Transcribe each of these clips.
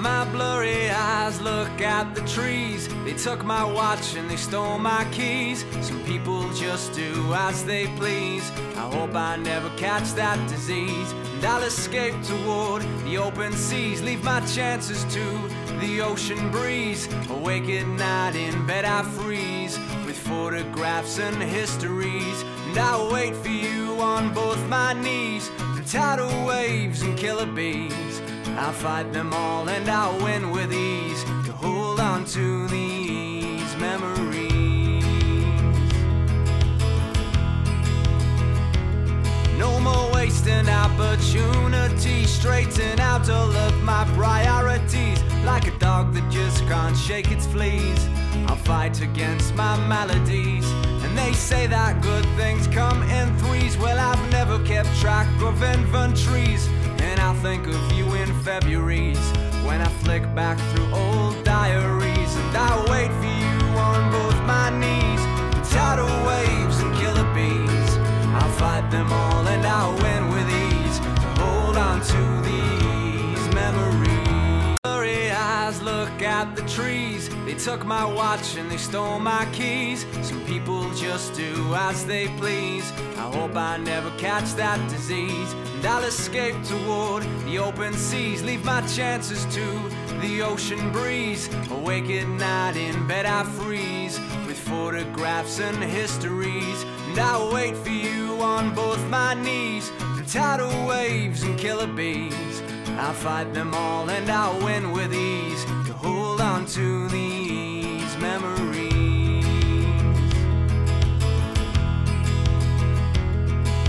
My blurry eyes look at the trees. They took my watch and they stole my keys. Some people just do as they please. I hope I never catch that disease. And I'll escape toward the open seas. Leave my chances to the ocean breeze. Awake at night in bed I freeze. With photographs and histories. And I'll wait for you on both my knees. Tidal waves and killer bees. I'll fight them all and I'll win with ease to hold on to these memories. No more wasting opportunity, straighten out all of my priorities. Like a dog that just can't shake its fleas, I'll fight against my maladies. And they say that good things come in threes. Well, I've never kept track of inventories. And I'll think of you February's when I flick back through old diaries. And I'll wait the trees. They took my watch and they stole my keys. Some people just do as they please. I hope I never catch that disease. And I'll escape toward the open seas. Leave my chances to the ocean breeze. Awake at night in bed I freeze. With photographs and histories. And I'll wait for you on both my knees. Through tidal waves and killer bees. I'll fight them all and I'll win with ease to these memories.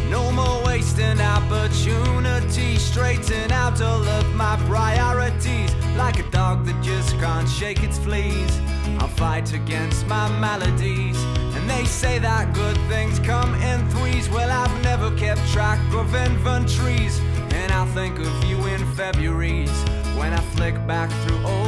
No more wasting opportunity, straighten out all of my priorities. Like a dog that just can't shake its fleas, I'll fight against my maladies. And they say that good things come in threes. Well, I've never kept track of inventories. And I'll think of you in February's when I flick back through old